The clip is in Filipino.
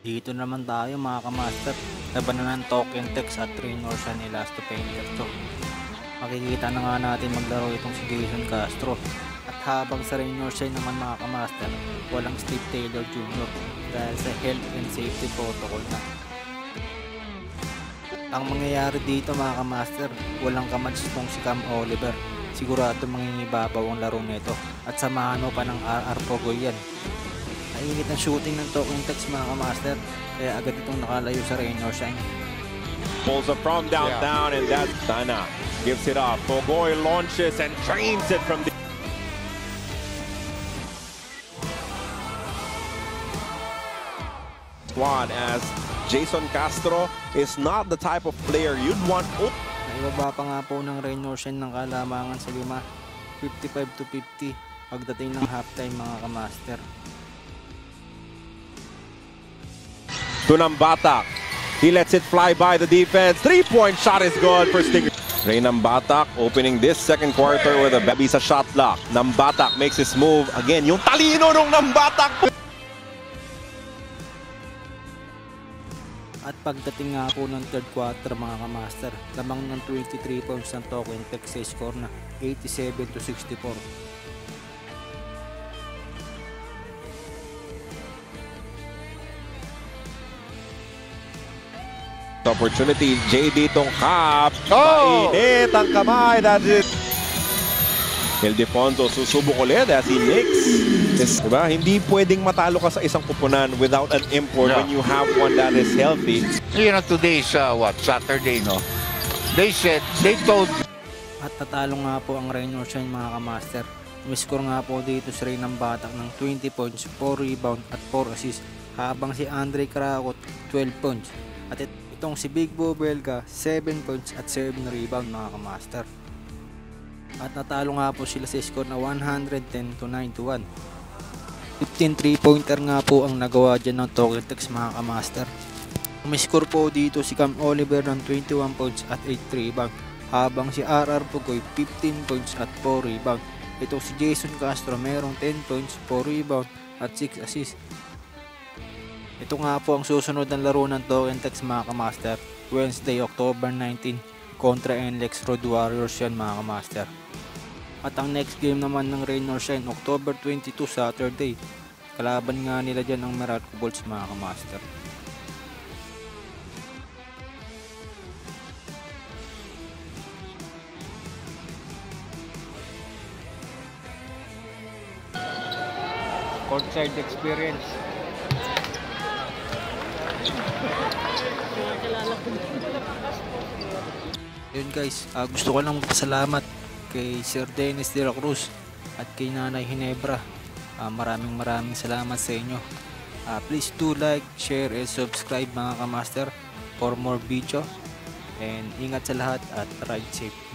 Dito naman tayo mga kamaster. Labanan ng token text at trainer siya ni Last Painter to. Makikita na nga natin maglaro itong si Jason Castro. At habang sa Raynor siya naman mga kamaster, walang Steve Taylor Jr. dahil sa health and safety protocol na. Ang mangyayari dito mga kamaster, walang kamats tong si Cam Oliver. Sigurado mangingibabaw ang laro nito at samahan mo pa ng RR Pogoy yan. Nainit ang shooting ng token text mga kamaster kaya agad itong nakalayo sa Raynor Shine. Pulls it from downtown and that's Dana. Gives it up. Pogoy launches and trains it from the squad as Jason Castro is not the type of player you'd want. Oh, Naibaba pa nga po ng Raynor Shine ng kalamangan sa lima 55 to 50 pagdating ng halftime mga kamaster. To Nambatak. He lets it fly by the defense. Three-point shot is good for Stinger. Ray Nambatak opening this second quarter with a baby sa shot block. Nambatak makes his move. Again, yung talino nung Nambatak. At pagdating nga po ng third quarter mga kamaster, lamang ng 23 points ng token text sa score na 87 to 64. Opportunity, JD Tongkap. Oh! Mainit ang kamay. That's it. Ildefonso susubok ulit as he nicks. Yes, diba? Hindi pwedeng matalo ka sa isang kupunan without an import Yeah. when you have one that is healthy. You know, today's uh, what, Saturday, no? They said, they told At tatalo nga po ang Raynor Shine mga kamaster. Umiscore nga po dito si Ray ng Batak ng 20 points, 4 rebound at 4 assists habang si Andre Krakot 12 points. At it- itong si Big Bo Belga 7 points at 7 rebound mga kamaster. At natalo nga po sila sa score na 110 to 91. 15 3-pointer nga po ang nagawa dyan ng Token Tex mga kamaster. Umiscore po dito si Cam Oliver ng 21 points at 8 rebound habang si RR Pugoy 15 points at 4 rebound. Ito si Jason Castro merong 10 points, 4 rebound at 6 assists. Ito nga po ang susunod na laro ng Token Tex mga kamaster Wednesday, October 19 kontra NLEX Road Warriors yan mga kamaster. At ang next game naman ng Rain or Shine October 22 Saturday. Kalaban nga nila dyan ang Meralco Bulls mga kamaster. courtside experience. Yun guys, ah, gusto ko lang magpasalamat kay Sir Dennis de la Cruz at kay Nanay Hinebra. Ah, maraming maraming salamat sa inyo. Ah, please do like, share, and subscribe mga kamaster for more video. And ingat sa lahat at ride safe.